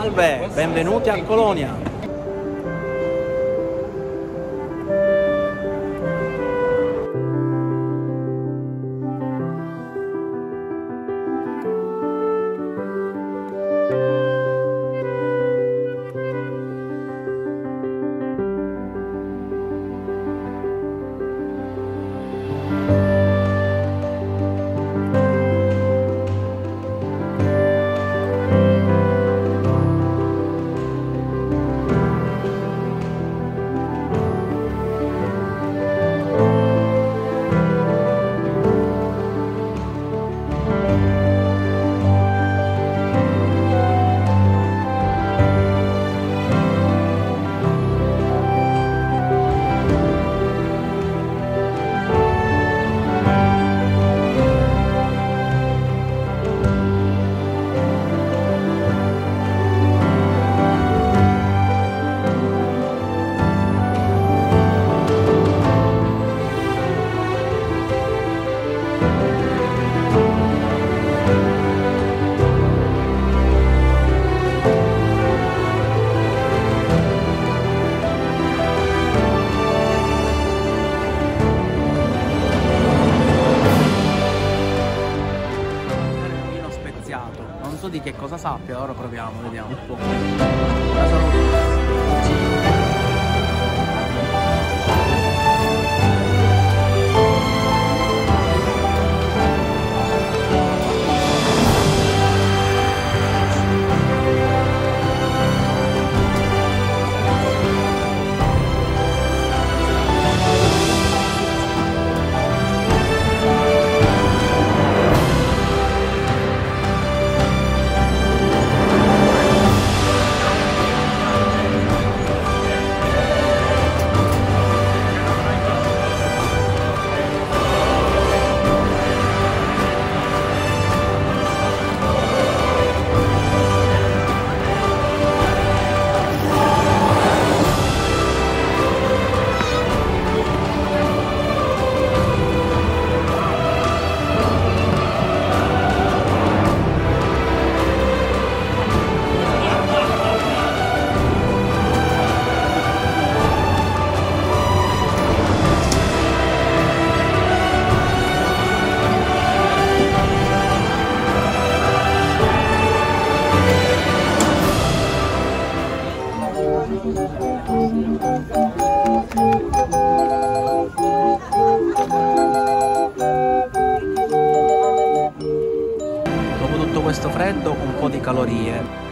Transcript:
Salve, benvenuti a Colonia. Di che cosa sappia, ora proviamo, vediamo un po'. Dopo tutto questo freddo, un po' di calorie.